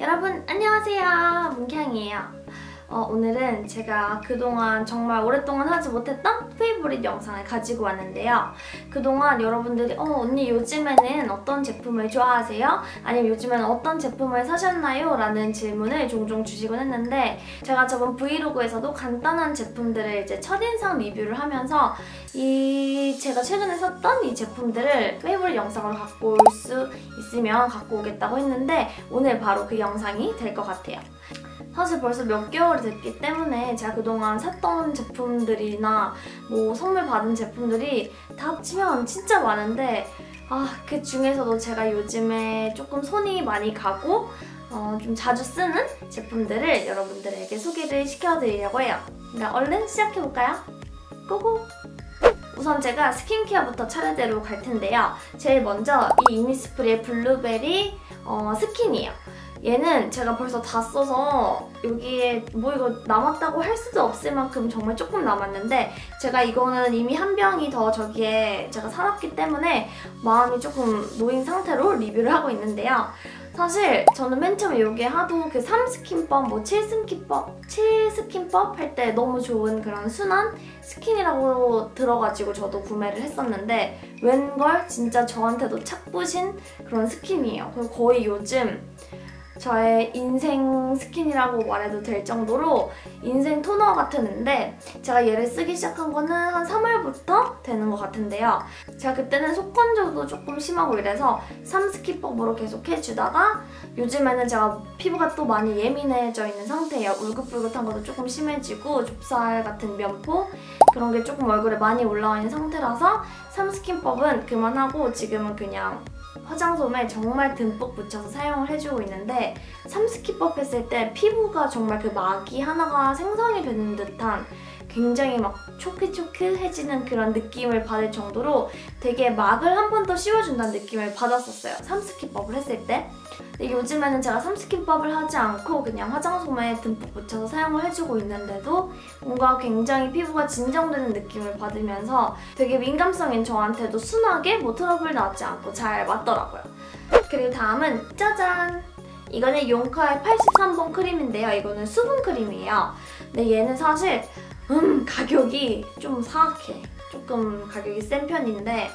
여러분 안녕하세요. 문캉이에요 어, 오늘은 제가 그동안 정말 오랫동안 하지 못했던 favorite 영상을 가지고 왔는데요. 그동안 여러분들이 어 언니 요즘에는 어떤 제품을 좋아하세요? 아니면 요즘에는 어떤 제품을 사셨나요? 라는 질문을 종종 주시곤 했는데 제가 저번 브이로그에서도 간단한 제품들을 이제 첫인상 리뷰를 하면서 이 제가 최근에 샀던 이 제품들을 favorite 영상으로 갖고 올 수 있으면 갖고 오겠다고 했는데 오늘 바로 그 영상이 될 것 같아요. 사실 벌써 몇 개월이 됐기 때문에 제가 그동안 샀던 제품들이나 뭐 선물 받은 제품들이 다 합치면 진짜 많은데 아, 그 중에서도 제가 요즘에 조금 손이 많이 가고 어, 좀 자주 쓰는 제품들을 여러분들에게 소개를 시켜드리려고 해요. 그러니까 얼른 시작해볼까요? 고고! 우선 제가 스킨케어부터 차례대로 갈 텐데요. 제일 먼저 이 이니스프리의 블루베리 어, 스킨이에요. 얘는 제가 벌써 다 써서 여기에 뭐 이거 남았다고 할 수도 없을 만큼 정말 조금 남았는데 제가 이거는 이미 한 병이 더 저기에 제가 사놨기 때문에 마음이 조금 놓인 상태로 리뷰를 하고 있는데요. 사실 저는 맨 처음에 여기에 하도 그 3스킨법, 뭐 7스킨법, 7스킨법 할 때 너무 좋은 그런 순한 스킨이라고 들어가지고 저도 구매를 했었는데 웬걸 진짜 저한테도 착붙인 그런 스킨이에요. 그리고 거의 요즘 저의 인생 스킨이라고 말해도 될 정도로 인생 토너 같았는데 제가 얘를 쓰기 시작한 거는 한 3월부터 되는 것 같은데요. 제가 그때는 속건조도 조금 심하고 이래서 3스킨법으로 계속 해주다가 요즘에는 제가 피부가 또 많이 예민해져 있는 상태예요. 울긋불긋한 것도 조금 심해지고 좁쌀 같은 면포 그런 게 조금 얼굴에 많이 올라와 있는 상태라서 3스킨법은 그만하고 지금은 그냥 화장솜에 정말 듬뿍 묻혀서 사용을 해주고 있는데 3스키법 했을 때 피부가 정말 그 막이 하나가 생성이 되는 듯한 굉장히 막 초크초크해지는 그런 느낌을 받을 정도로 되게 막을 한 번 더 씌워준다는 느낌을 받았었어요. 3스킨법을 했을 때. 요즘에는 제가 3스킨법을 하지 않고 그냥 화장솜에 듬뿍 묻혀서 사용을 해주고 있는데도 뭔가 굉장히 피부가 진정되는 느낌을 받으면서 되게 민감성인 저한테도 순하게 뭐 트러블 나지 않고 잘 맞더라고요. 그리고 다음은 짜잔! 이거는 Yon-Ka의 83번 크림인데요. 이거는 수분 크림이에요. 근데 얘는 사실 음 가격이 좀 사악해. 조금 가격이 센 편인데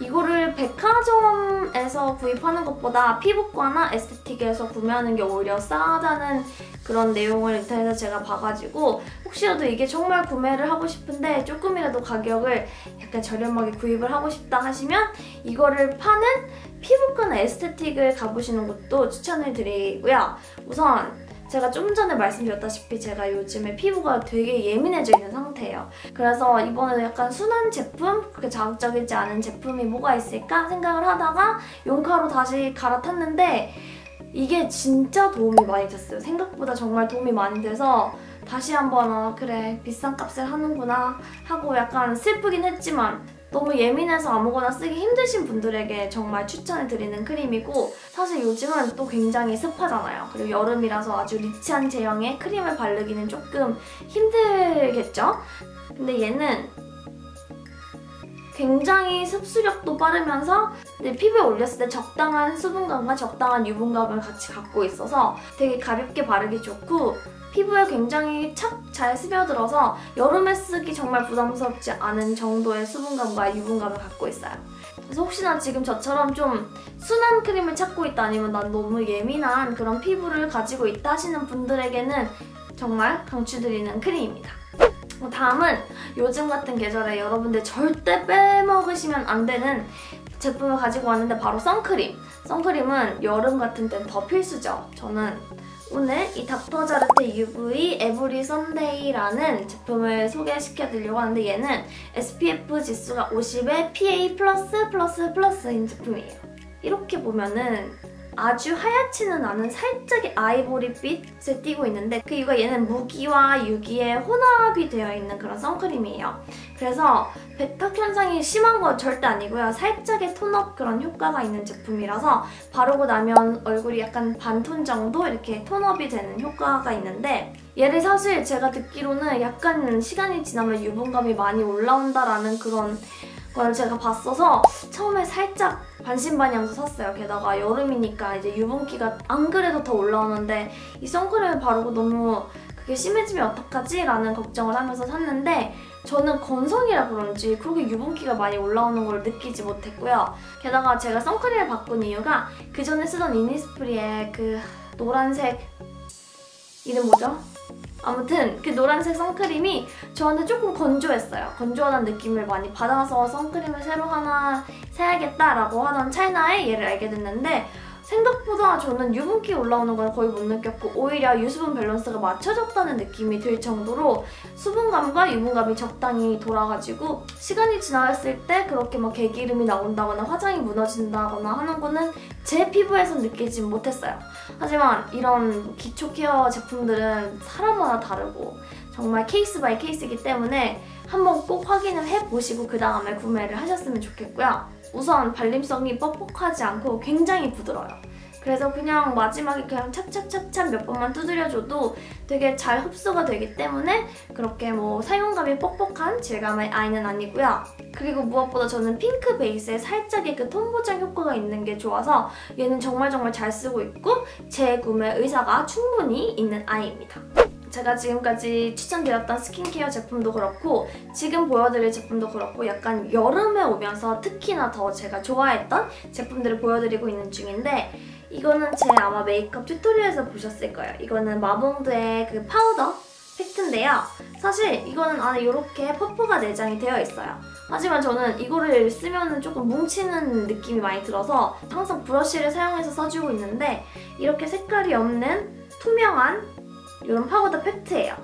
이거를 백화점에서 구입하는 것보다 피부과나 에스테틱에서 구매하는 게 오히려 싸다는 그런 내용을 인터넷에서 제가 봐가지고 혹시라도 이게 정말 구매를 하고 싶은데 조금이라도 가격을 약간 저렴하게 구입을 하고 싶다 하시면 이거를 파는 피부과나 에스테틱을 가보시는 것도 추천을 드리고요. 우선 제가 좀 전에 말씀드렸다시피 제가 요즘에 피부가 되게 예민해져 있는 상태예요. 그래서 이번에 약간 순한 제품, 그렇게 자극적이지 않은 제품이 뭐가 있을까 생각을 하다가 용카로 다시 갈아탔는데 이게 진짜 도움이 많이 됐어요. 생각보다 정말 도움이 많이 돼서 다시 한번 어, 그래 비싼 값을 하는구나 하고 약간 슬프긴 했지만 너무 예민해서 아무거나 쓰기 힘드신 분들에게 정말 추천해드리는 크림이고 사실 요즘은 또 굉장히 습하잖아요. 그리고 여름이라서 아주 리치한 제형의 크림을 바르기는 조금 힘들겠죠? 근데 얘는 굉장히 흡수력도 빠르면서 피부에 올렸을 때 적당한 수분감과 적당한 유분감을 같이 갖고 있어서 되게 가볍게 바르기 좋고 피부에 굉장히 착 잘 스며들어서 여름에 쓰기 정말 부담스럽지 않은 정도의 수분감과 유분감을 갖고 있어요. 그래서 혹시나 지금 저처럼 좀 순한 크림을 찾고 있다 아니면 난 너무 예민한 그런 피부를 가지고 있다 하시는 분들에게는 정말 강추드리는 크림입니다. 어, 다음은 요즘 같은 계절에 여러분들 절대 빼먹으시면 안 되는 제품을 가지고 왔는데 바로 선크림. 선크림은 여름 같은 땐 더 필수죠. 저는 오늘 이 닥터자르트 UV 에브리 선데이라는 제품을 소개시켜드리려고 하는데 얘는 SPF 지수가 50에 PA++++인 제품이에요. 이렇게 보면은 아주 하얗지는 않은 살짝의 아이보리빛을 띠고 있는데 그 이유가 얘는 무기와 유기의 혼합이 되어 있는 그런 선크림이에요. 그래서 백탁 현상이 심한 건 절대 아니고요. 살짝의 톤업 그런 효과가 있는 제품이라서 바르고 나면 얼굴이 약간 반톤 정도 이렇게 톤업이 되는 효과가 있는데 얘를 사실 제가 듣기로는 약간 시간이 지나면 유분감이 많이 올라온다라는 그런 걸 제가 봤어서 처음에 살짝 반신반의하면서 샀어요. 게다가 여름이니까 이제 유분기가 안 그래도 더 올라오는데 이 선크림을 바르고 너무 그게 심해지면 어떡하지? 라는 걱정을 하면서 샀는데 저는 건성이라 그런지 그렇게 유분기가 많이 올라오는 걸 느끼지 못했고요. 게다가 제가 선크림을 바꾼 이유가 그 전에 쓰던 이니스프리의 그 노란색 이름 뭐죠? 아무튼 그 노란색 선크림이 저한테 조금 건조했어요. 건조하다는 느낌을 많이 받아서 선크림을 새로 하나 사야겠다라고 하던 차이나의 얘를 알게 됐는데 생각보다 저는 유분기 올라오는 걸 거의 못 느꼈고 오히려 유수분 밸런스가 맞춰졌다는 느낌이 들 정도로 수분감과 유분감이 적당히 돌아가지고 시간이 지났을 때 그렇게 막 개기름이 나온다거나 화장이 무너진다거나 하는 거는 제 피부에서 느끼지 못했어요. 하지만 이런 기초 케어 제품들은 사람마다 다르고 정말 case by case이기 때문에 한번 꼭 확인을 해보시고 그 다음에 구매를 하셨으면 좋겠고요. 우선 발림성이 뻑뻑하지 않고 굉장히 부드러워요. 그래서 그냥 마지막에 그냥 찹찹찹찹 몇 번만 두드려줘도 되게 잘 흡수가 되기 때문에 그렇게 뭐 사용감이 뻑뻑한 질감의 아이는 아니고요. 그리고 무엇보다 저는 핑크 베이스에 살짝의 그 톤 보정 효과가 있는 게 좋아서 얘는 정말 정말 잘 쓰고 있고 제 구매 의사가 충분히 있는 아이입니다. 제가 지금까지 추천드렸던 스킨케어 제품도 그렇고 지금 보여드릴 제품도 그렇고 약간 여름에 오면서 특히나 더 제가 좋아했던 제품들을 보여드리고 있는 중인데 이거는 제 아마 메이크업 tutorial에서 보셨을 거예요. 이거는 마몽드의 그 파우더 팩트인데요. 사실 이거는 안에 이렇게 퍼프가 내장이 되어 있어요. 하지만 저는 이거를 쓰면 조금 뭉치는 느낌이 많이 들어서 항상 브러쉬를 사용해서 써주고 있는데 이렇게 색깔이 없는 투명한 이런 파우더 팩트예요.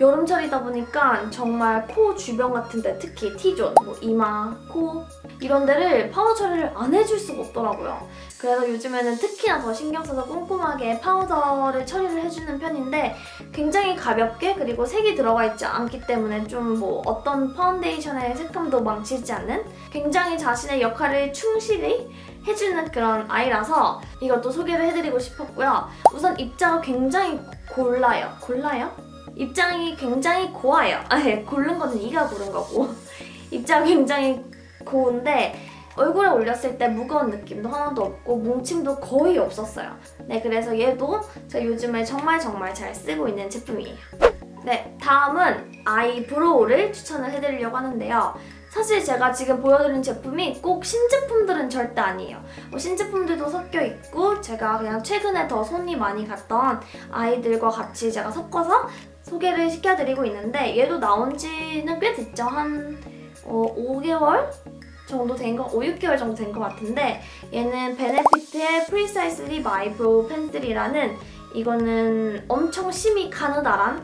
여름철이다 보니까 정말 코 주변 같은데 특히 T존, 뭐 이마, 코 이런 데를 파우더 처리를 안 해줄 수가 없더라고요. 그래서 요즘에는 특히나 더 신경 써서 꼼꼼하게 파우더를 처리를 해주는 편인데 굉장히 가볍게 그리고 색이 들어가 있지 않기 때문에 좀 뭐 어떤 파운데이션의 색감도 망치지 않는 굉장히 자신의 역할을 충실히 해주는 그런 아이라서 이것도 소개를 해드리고 싶었고요. 우선 입자가 굉장히 골라요. 골라요? 입장이 굉장히 고와요. 아, 예, 고른 거는 네가 고른 거고. 입자가 굉장히 고운데 얼굴에 올렸을 때 무거운 느낌도 하나도 없고 뭉침도 거의 없었어요. 네, 그래서 얘도 제가 요즘에 정말 정말 잘 쓰고 있는 제품이에요. 네, 다음은 아이 브로우를 추천을 해드리려고 하는데요. 사실 제가 지금 보여드린 제품이 꼭 신제품들은 절대 아니에요. 뭐 신제품들도 섞여 있고 제가 그냥 최근에 더 손이 많이 갔던 아이들과 같이 제가 섞어서 소개를 시켜드리고 있는데 얘도 나온 지는 꽤 됐죠. 한 어, 5개월? 정도 된 거, 5, 6개월 정도 된 것 같은데 얘는 베네피트의 My Brow 펜슬이라는 이거는 엄청 심이 가느다란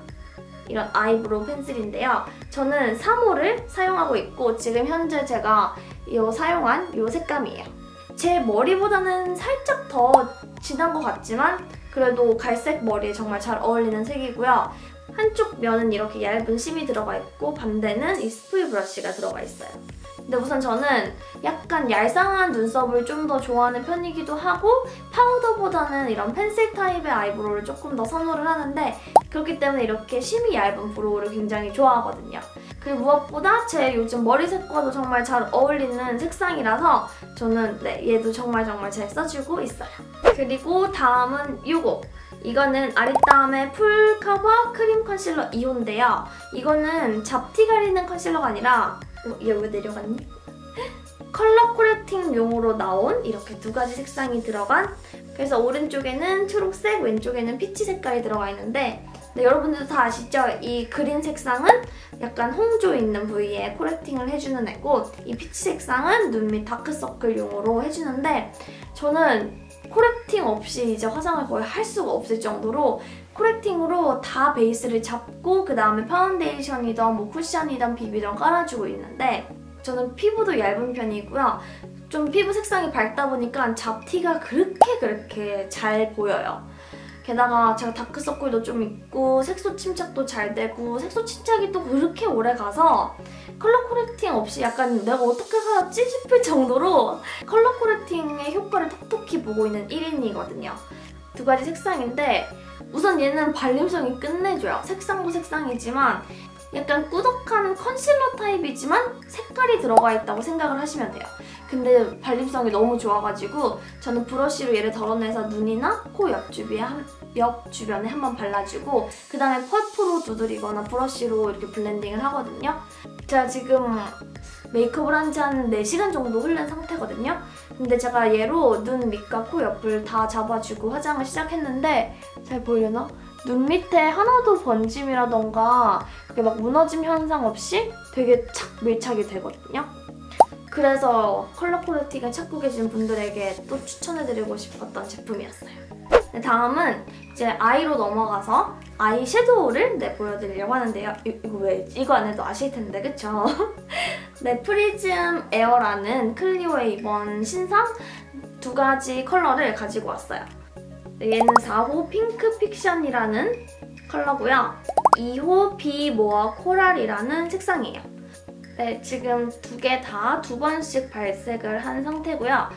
이런 아이브로우 펜슬인데요. 저는 3호를 사용하고 있고 지금 현재 제가 이 사용한 이 색감이에요. 제 머리보다는 살짝 더 진한 것 같지만 그래도 갈색 머리에 정말 잘 어울리는 색이고요. 한쪽 면은 이렇게 얇은 심이 들어가 있고 반대는 이 스크류 브러쉬가 들어가 있어요. 근데 우선 저는 약간 얄쌍한 눈썹을 좀 더 좋아하는 편이기도 하고 파우더보다는 이런 펜슬 타입의 아이브로우를 조금 더 선호를 하는데 그렇기 때문에 이렇게 심이 얇은 brow를 굉장히 좋아하거든요. 그리고 무엇보다 제 요즘 머리 색과도 정말 잘 어울리는 색상이라서 저는 네, 얘도 정말 정말 잘 써주고 있어요. 그리고 다음은 이거! 이거는 아리따움의 풀 커버 크림 컨실러 2호인데요. 이거는 잡티 가리는 컨실러가 아니라 어, 얘왜 내려갔니? color correcting 용으로 나온 이렇게 두 가지 색상이 들어간 그래서 오른쪽에는 초록색, 왼쪽에는 peach 색깔이 들어가 있는데 네, 여러분들도 다 아시죠? 이 그린 색상은 약간 홍조 있는 부위에 correcting을 해주는 애고 이 peach 색상은 눈 밑 다크서클용으로 해주는데 저는 correcting 없이 이제 화장을 거의 할 수가 없을 정도로 correcting으로 다 베이스를 잡고 그 다음에 파운데이션이든 뭐 쿠션이든 비비든 깔아주고 있는데 저는 피부도 얇은 편이고요. 좀 피부 색상이 밝다 보니까 잡티가 그렇게 그렇게 잘 보여요. 게다가 제가 다크서클도 좀 있고 색소 침착도 잘 되고 색소 침착이 또 그렇게 오래 가서 color correcting 없이 약간 내가 어떻게 살았지 싶을 정도로 color correcting의 효과를 톡톡히 보고 있는 1인이거든요. 두 가지 색상인데 우선 얘는 발림성이 끝내줘요. 색상도 색상이지만 약간 꾸덕한 컨실러 타입이지만 색깔이 들어가 있다고 생각을 하시면 돼요. 근데 발림성이 너무 좋아가지고 저는 브러쉬로 얘를 덜어내서 눈이나 코 옆주변에 한, 옆 주변에 한번 발라주고 그 다음에 퍼프로 두드리거나 브러쉬로 이렇게 블렌딩을 하거든요. 제가 지금 메이크업을 한 지 한 4시간 정도 흐른 상태거든요. 근데 제가 얘로 눈 밑과 코 옆을 다 잡아주고 화장을 시작했는데 잘 보이려나? 눈 밑에 하나도 번짐이라던가 그게 막 무너짐 현상 없이 되게 착 밀착이 되거든요. 그래서 컬러 콜렉팅을 찾고 계신 분들에게 또 추천해드리고 싶었던 제품이었어요. 네, 다음은 이제 아이로 넘어가서 아이 섀도우를 네, 보여드리려고 하는데요. 이, 이거 왜 이거 안 해도 아실 텐데 그쵸? 네, 프리즘 에어라는 클리오의 이번 신상 두 가지 컬러를 가지고 왔어요. 네, 얘는 4호 핑크 픽션이라는 컬러고요. 2호 비모어 코랄이라는 색상이에요. 네, 지금 두 개 다 두 번씩 발색을 한 상태고요.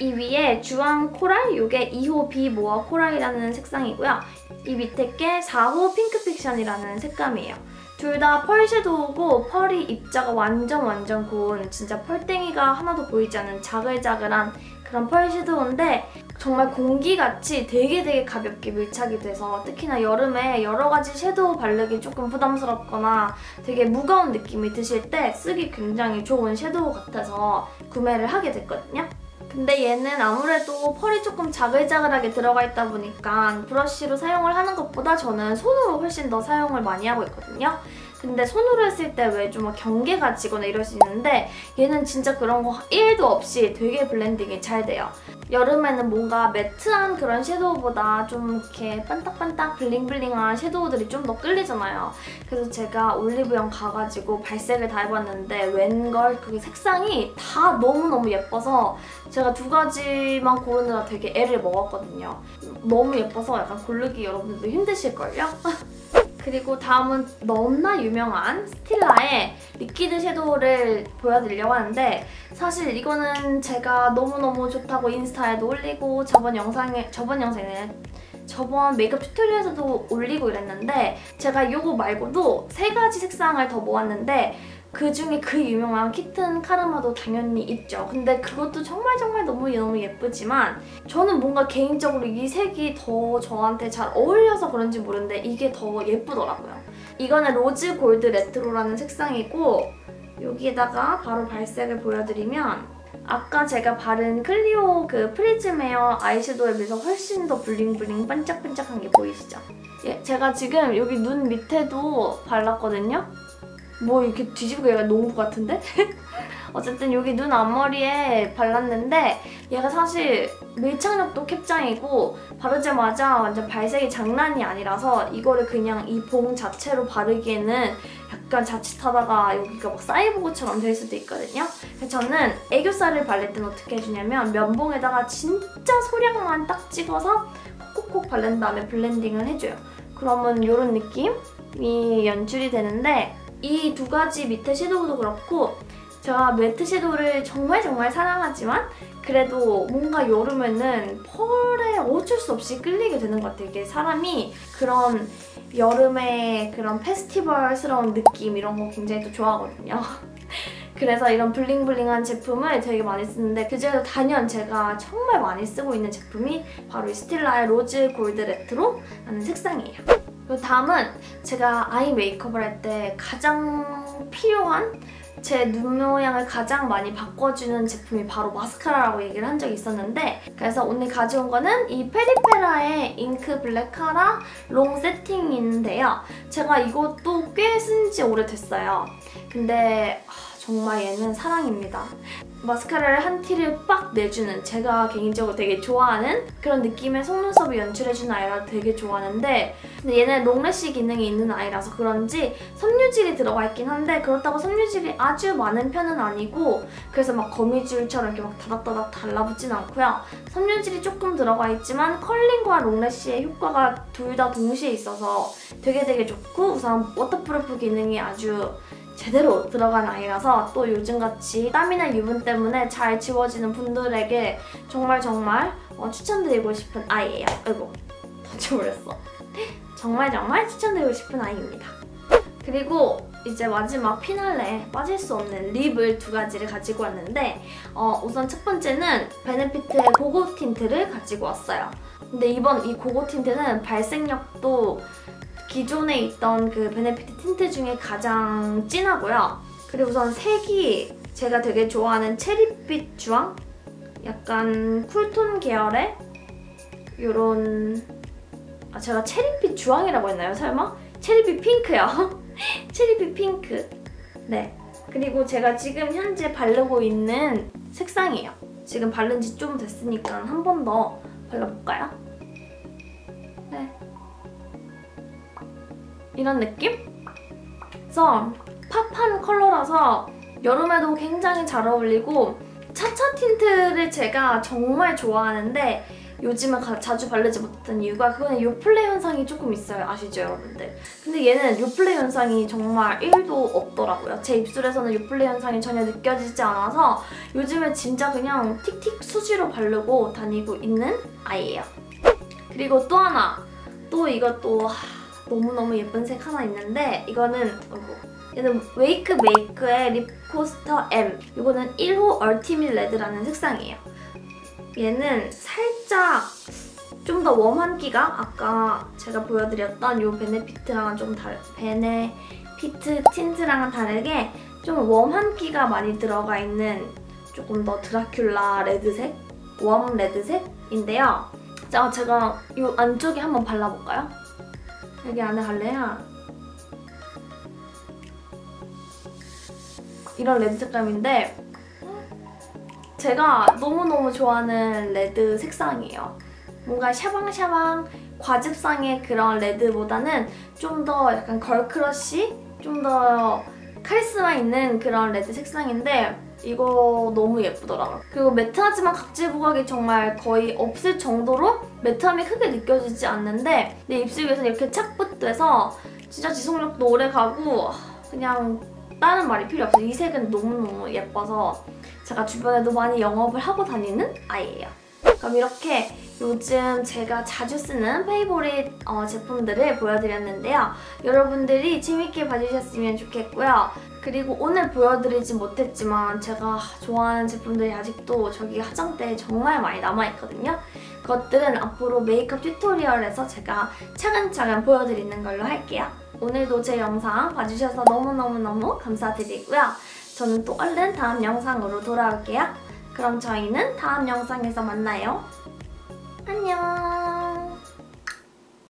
이 위에 주황 코랄, 이게 2호 비모어 코랄이라는 색상이고요. 이 밑에 게 4호 핑크 픽션이라는 색감이에요. 둘 다펄 섀도우고 펄이 입자가 완전 완전 고운 진짜 펄땡이가 하나도 보이지 않는 자글자글한 그런 펄 섀도우인데 정말 공기같이 되게 되게 가볍게 밀착이 돼서 특히나 여름에 여러 가지 섀도우 바르기 조금 부담스럽거나 되게 무거운 느낌이 드실 때 쓰기 굉장히 좋은 섀도우 같아서 구매를 하게 됐거든요. 근데 얘는 아무래도 펄이 조금 자글자글하게 들어가 있다 보니까 브러쉬로 사용을 하는 것보다 저는 손으로 훨씬 더 사용을 많이 하고 있거든요. 근데 손으로 했을 때 왜 좀 경계가 지거나 이럴 수 있는데 얘는 진짜 그런 거 1도 없이 되게 블렌딩이 잘 돼요. 여름에는 뭔가 매트한 그런 섀도우보다 좀 이렇게 반딱반딱 블링블링한 섀도우들이 좀 더 끌리잖아요. 그래서 제가 올리브영 가가지고 발색을 다 해봤는데 웬걸 그 색상이 다 너무너무 예뻐서 제가 두 가지만 고르느라 되게 애를 먹었거든요. 너무 예뻐서 약간 고르기 여러분들도 힘드실걸요? 그리고 다음은 너무나 유명한 스틸라의 리퀴드 섀도우를 보여드리려고 하는데 사실 이거는 제가 너무너무 좋다고 인스타에도 올리고 저번 영상에 저번 영상에 저번 메이크업 tutorial에서도 올리고 이랬는데 제가 이거 말고도 세 가지 색상을 더 모았는데 그 중에 그 유명한 키튼 카르마도 당연히 있죠. 근데 그것도 정말 정말 너무너무 예쁘지만 저는 뭔가 개인적으로 이 색이 더 저한테 잘 어울려서 그런지 모르는데 이게 더 예쁘더라고요. 이거는 로즈 골드 레트로라는 색상이고 여기에다가 바로 발색을 보여드리면 아까 제가 바른 클리오 그 프리즘 에어 아이섀도우에 비해서 훨씬 더 블링블링 반짝반짝한 게 보이시죠? 예, 제가 지금 여기 눈 밑에도 발랐거든요? 뭐 이렇게 뒤집고 얘가 농부 같은데? 어쨌든 여기 눈 앞머리에 발랐는데 얘가 사실 밀착력도 캡장이고 바르자마자 완전 발색이 장난이 아니라서 이거를 그냥 이 봉 자체로 바르기에는 약간 자칫하다가 여기가 막 사이보그처럼 될 수도 있거든요. 그래서 저는 애교살을 바를 땐 어떻게 해주냐면 면봉에다가 진짜 소량만 딱 찍어서 콕콕콕 바른 다음에 블렌딩을 해줘요. 그러면 이런 느낌이 연출이 되는데 이 두 가지 밑에 섀도우도 그렇고 제가 매트 섀도우를 정말 정말 사랑하지만 그래도 뭔가 여름에는 펄에 어쩔 수 없이 끌리게 되는 것 같아요. 이게 사람이 그런 여름의 그런 페스티벌스러운 느낌 이런 거 굉장히 또 좋아하거든요. 그래서 이런 블링블링한 제품을 되게 많이 쓰는데 그중에서 단연 제가 정말 많이 쓰고 있는 제품이 바로 이 스틸라의 로즈 골드 레트로라는 색상이에요. 그리고 다음은 제가 아이 메이크업을 할 때 가장 필요한 제 눈 모양을 가장 많이 바꿔주는 제품이 바로 마스카라라고 얘기를 한 적이 있었는데 그래서 오늘 가져온 거는 이 페리페라의 잉크 블랙 카라 롱 세팅인데요. 제가 이것도 꽤 쓴 지 오래됐어요. 근데 정말 얘는 사랑입니다. 마스카라를 한 티를 빡 내주는 제가 개인적으로 되게 좋아하는 그런 느낌의 속눈썹을 연출해주는 아이라 되게 좋아하는데 근데 얘는 long lash 기능이 있는 아이라서 그런지 섬유질이 들어가 있긴 한데 그렇다고 섬유질이 아주 많은 편은 아니고 그래서 막 거미줄처럼 이렇게 막 다닥다닥 달라붙진 않고요. 섬유질이 조금 들어가 있지만 컬링과 long lash의 효과가 둘 다 동시에 있어서 되게 되게 좋고 우선 waterproof 기능이 아주 제대로 들어간 아이라서 또 요즘같이 땀이나 유분 때문에 잘 지워지는 분들에게 정말 정말 어, 추천드리고 싶은 아이예요. 아이고, 더 지워버렸어. 정말 정말 추천드리고 싶은 아이입니다. 그리고 이제 마지막 피날레 빠질 수 없는 립을 두 가지를 가지고 왔는데 어, 우선 첫 번째는 베네피트의 고고 틴트를 가지고 왔어요. 근데 이번 이 고고 틴트는 발색력도 기존에 있던 그 베네피트 틴트 중에 가장 진하고요. 그리고 우선 색이 제가 되게 좋아하는 체리빛 주황? 약간 쿨톤 계열의 요런 아 제가 체리빛 주황이라고 했나요 설마? 체리빛 핑크요. 체리빛 핑크. 네. 그리고 제가 지금 현재 바르고 있는 색상이에요. 지금 바른 지 좀 됐으니까 한 번 더 발라볼까요? 이런 느낌? 그래서 pop한 컬러라서 여름에도 굉장히 잘 어울리고 차차 틴트를 제가 정말 좋아하는데 요즘에 가- 자주 바르지 못했던 이유가 그거는 요플레 현상이 조금 있어요. 아시죠, 여러분들? 근데 얘는 요플레 현상이 정말 1도 없더라고요. 제 입술에서는 요플레 현상이 전혀 느껴지지 않아서 요즘에 진짜 그냥 틱틱 수시로 바르고 다니고 있는 아이예요. 그리고 또 하나, 또 이것도 하, 너무너무 예쁜 색 하나 있는데 이거는 얘는 웨이크 메이크의 립 코스터 M 이거는 1호 Ultimate Red라는 색상이에요. 얘는 살짝 좀 더 warm한 기가 아까 제가 보여드렸던 이 베네피트랑은 좀 다르 베네피트 틴트랑은 다르게 좀 warm한 기가 많이 들어가 있는 조금 더 드라큘라 레드색? warm 레드색인데요. 자, 제가 이 안쪽에 한번 발라볼까요? 여기 안에 할래요? 이런 레드 색감인데 제가 너무너무 좋아하는 레드 색상이에요. 뭔가 샤방샤방 과즙상의 그런 레드보다는 좀 더 약간 girl crush? 좀 더 카리스마 있는 그런 레드 색상인데 이거 너무 예쁘더라고요. 그리고 matte하지만 각질 부각이 정말 거의 없을 정도로 matte함이 크게 느껴지지 않는데 내 입술 위에서는 이렇게 착붙돼서 진짜 지속력도 오래 가고 그냥 다른 말이 필요 없어요. 이 색은 너무너무 예뻐서 제가 주변에도 많이 영업을 하고 다니는 아이예요. 그럼 이렇게 요즘 제가 자주 쓰는 페이보릿 어, 제품들을 보여드렸는데요. 여러분들이 재밌게 봐주셨으면 좋겠고요. 그리고 오늘 보여드리지 못했지만 제가 좋아하는 제품들이 아직도 저기 화장대에 정말 많이 남아있거든요. 그것들은 앞으로 메이크업 튜토리얼에서 제가 차근차근 보여드리는 걸로 할게요. 오늘도 제 영상 봐주셔서 너무너무너무 감사드리고요. 저는 또 얼른 다음 영상으로 돌아올게요. 그럼 저희는 다음 영상에서 만나요. 안녕!